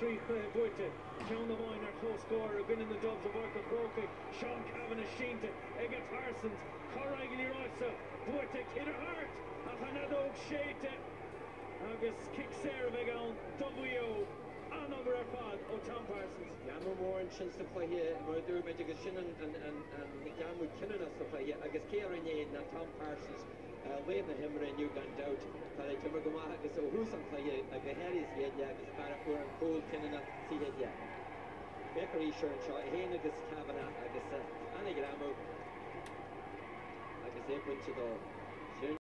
trí buite Sean amháin ar chlóscóir a gin na dubs a bhar broca Sean Cavanagh sínta ag Parsons. Choraigin í roiise buite kid hart a chanadóg séite agus kick séir bheith an WO an over ar fad ó Tom Parsons. Gamu mór an sin saléhe mar dú me agus sin an gamu kinna saléhe agus céarné na Tom Parsons le na himre nu gan dat Tá tu go agus ó hús an léhe a go heris héide agus cóil sihéide. Beí se an seo hé agus cabna agus anna gramu agus buinte dó.